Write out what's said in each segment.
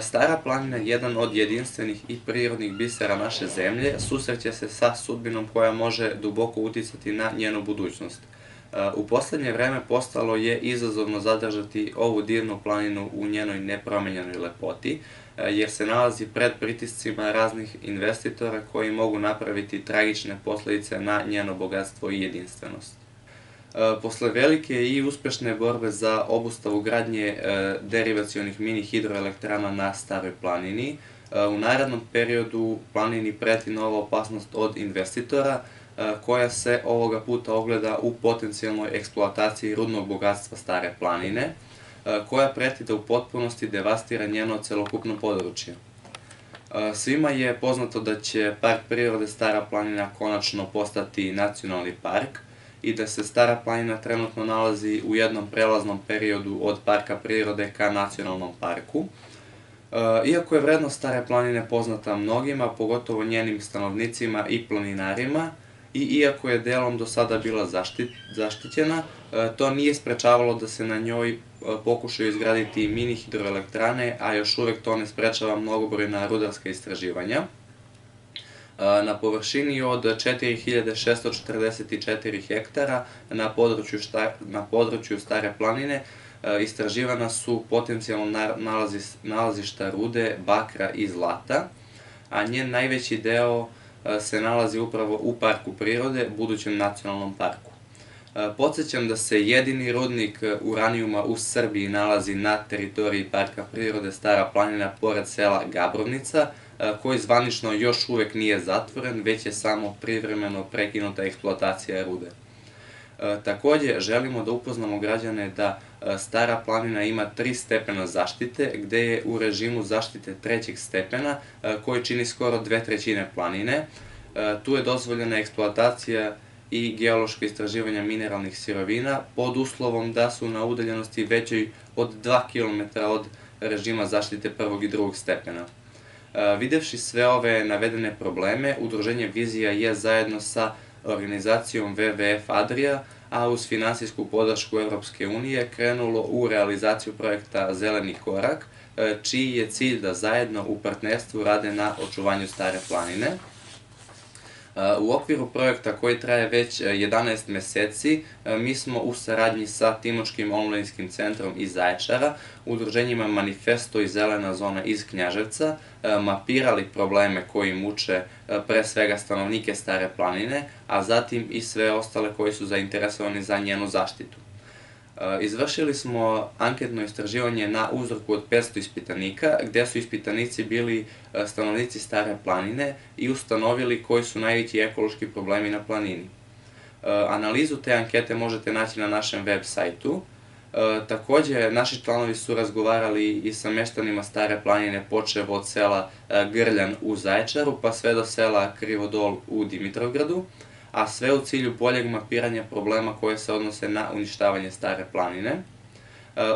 Stara planina je jedan od jedinstvenih i prirodnih bisera naše zemlje, susreće se sa sudbinom koja može duboko uticati na njenu budućnost. U poslednje vreme postalo je izazovno zadržati ovu divnu planinu u njenoj nepromenjenoj lepoti, jer se nalazi pred pritiscima raznih investitora koji mogu napraviti tragične posledice na njeno bogatstvo i jedinstvenost. Posle velike i uspešne borbe za obustavu gradnje e, derivacionih mini hidroelektrana na Staroj planini, e, u narednom periodu planini preti nova opasnost od investitora, e, koja se ovoga puta ogleda u potencijalnoj eksploataciji rudnog bogatstva Stare planine, koja preti da u potpunosti devastira njeno celokupno područje. Svima je poznato da će Park prirode Stara planina konačno postati nacionalni park, i da se Stara planina trenutno nalazi u jednom prelaznom periodu od parka prirode ka nacionalnom parku. E, iako je vrednost Stare planine poznata mnogima, pogotovo njenim stanovnicima i planinarima, i iako je delom do sada bila zaštićena, e, to nije sprečavalo da se na njoj e, pokušaju izgraditi mini hidroelektrane, a još uvek to ne sprečava mnogobrojna rudarska istraživanja na površini od 4644 hektara na području, šta, na području Stare planine istraživana su potencijalno nalazi, nalazišta rude, bakra i zlata, a njen najveći deo se nalazi upravo u parku prirode, budućem nacionalnom parku. Podsećam da se jedini rudnik uranijuma u Srbiji nalazi na teritoriji Parka prirode Stara planina pored sela Gabrovnica, koji zvanično još uvek nije zatvoren, već je samo privremeno prekinuta eksploatacija rude. Takođe, želimo da upoznamo građane da Stara planina ima tri stepena zaštite, gde je u režimu zaštite trećeg stepena, koji čini skoro dve trećine planine. Tu je dozvoljena eksploatacija i geološko istraživanje mineralnih sirovina pod uslovom da su na udaljenosti većoj od 2 km od režima zaštite prvog i drugog stepena. Videvši sve ove navedene probleme, Udruženje Vizija je zajedno sa organizacijom WWF Adria, a uz finansijsku podršku Evropske unije krenulo u realizaciju projekta Zeleni korak, čiji je cilj da zajedno u partnerstvu rade na očuvanju stare planine. U okviru projekta koji traje već 11 e, meseci, e, mi smo u saradnji sa Timočkim onlinskim centrom iz Zaječara, udruženjima Manifesto i Zelena zona iz Knjaževca, e, mapirali probleme koji muče pre svega stanovnike Stare planine, a zatim i sve ostale koji su zainteresovani za njenu zaštitu. Izvršili smo anketno istraživanje na uzorku od 500 ispitanika, gde su ispitanici bili stanovnici Stare planine i ustanovili koji su najveći ekološki problemi na planini. Analizu te ankete možete naći na našem web sajtu. Takođe, naši članovi su razgovarali i sa meštanima Stare planine, počevo od sela Grljan u Zaječaru, pa sve do sela Krivodol u Dimitrovgradu a sve u cilju boljeg mapiranja problema koje se odnose na uništavanje stare planine. E,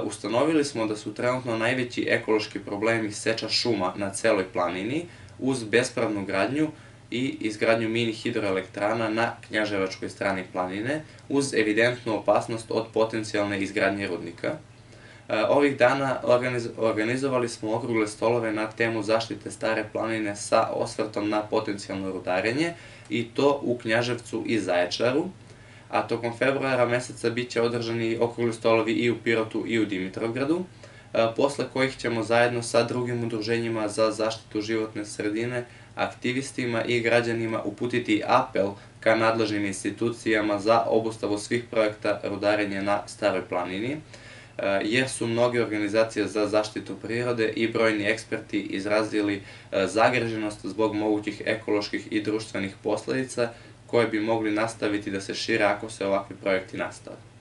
ustanovili smo da su trenutno najveći ekološki problemi seča šuma na celoj planini uz bespravnu gradnju i izgradnju mini hidroelektrana na knjaževačkoj strani planine uz evidentnu opasnost od potencijalne izgradnje rudnika. E, ovih dana organizovali smo okrugle stolove na temu zaštite stare planine sa osvrtom na potencijalno rudarenje i to u Knjaževcu i Zaječaru, a tokom februara meseca bit će održani okrugli stolovi i u Pirotu i u Dimitrovgradu, e, posle kojih ćemo zajedno sa drugim udruženjima za zaštitu životne sredine, aktivistima i građanima uputiti apel ka nadležnim institucijama za obustavu svih projekta rudarenja na Staroj planini, Eh, jer su mnoge organizacije za zaštitu prirode i brojni eksperti izrazili eh, zagreženost zbog mogućih ekoloških i društvenih posledica koje bi mogli nastaviti da se šire ako se ovakvi projekti nastave.